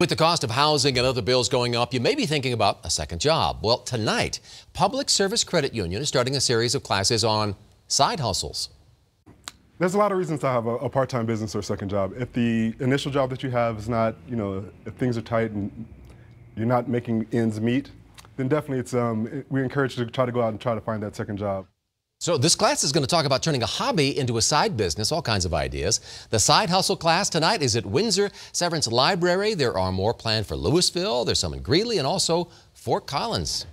With the cost of housing and other bills going up, you may be thinking about a second job. Well, tonight, Public Service Credit Union is starting a series of classes on side hustles. There's a lot of reasons to have a, a part-time business or second job. If the initial job that you have is not, you know, if things are tight and you're not making ends meet, then definitely it's um, we encourage you to try to go out and try to find that second job. So this class is going to talk about turning a hobby into a side business, all kinds of ideas. The side hustle class tonight is at Windsor Severance Library. There are more planned for Louisville. There's some in Greeley and also Fort Collins.